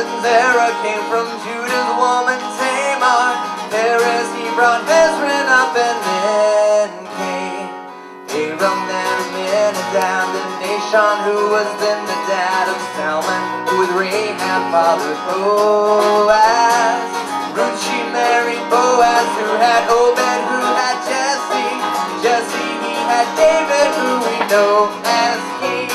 and Zerah came from Judah's woman Tamar. Perez he brought Hezron up and then came Abram then Amminadab and Nahshon who was then the dad of Salmon who with Rahab father Boaz. Ruth she married Boaz who had Obed who had Jesse. Jesse he had David who we know as king.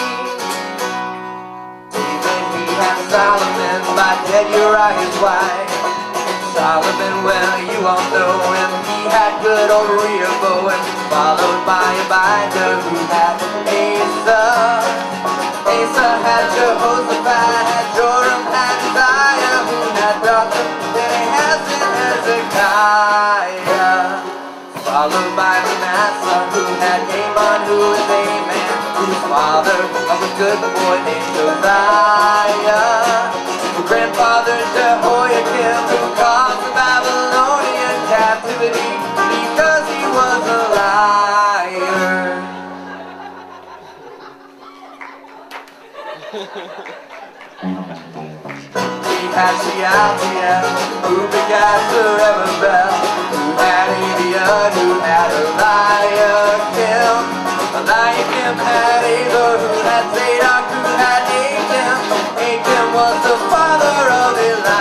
David he had Solomon by dead Uriah's wife. Solomon, well, you all know him. He had good old Rehoboam, followed by Abijah, who had Asa. Asa had Jehoshaphat, had Joram, had Uzziah, who had Jotham, then Ahaz and Hezekiah. Followed by Manasseh, who had Amon, who was a man, whose father was a good boy named Josiah. Shealtiel, who begat Zerubbabel, who had Abiud, who had Eliakim. Eliakim had Azor, who had Zadok, who had Achim. Achim was the father of Eliakim.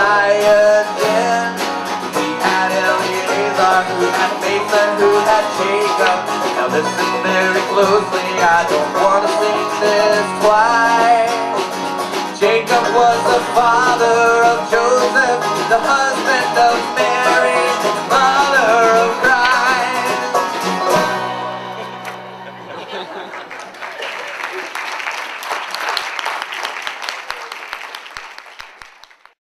He had Eleazar, who had Matthan, who had Jacob. Now listen very closely, I don't want to sing this the husband of Mary, mother of Christ.